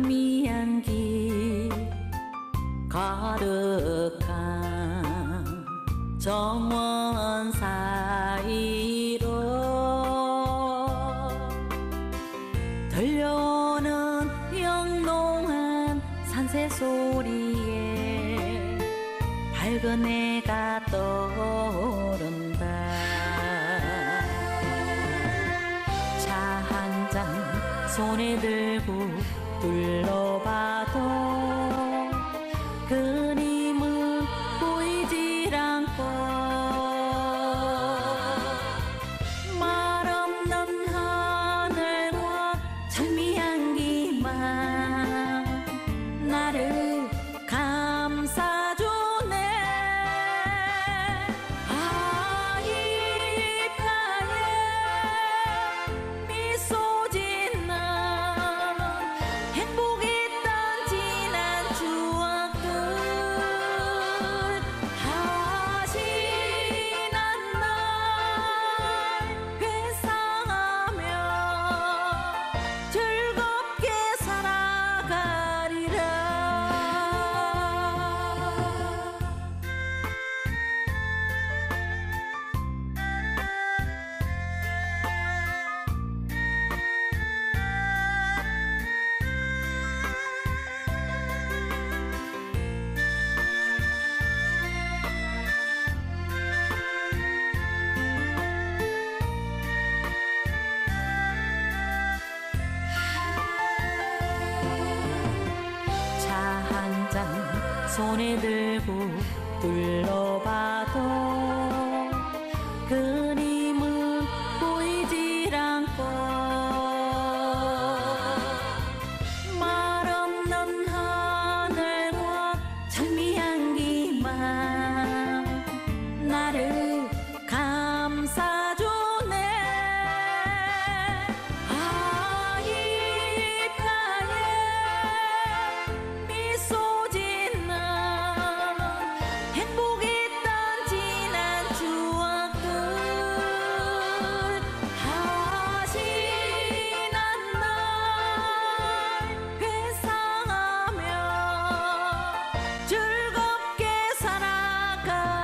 장미향기 가득한 정원 영롱한 산새 소리에 밝은 해가 떠오른다. 차 한 잔 손에 들고 둘러봐도 그림 손에 들고 둘러봐도 か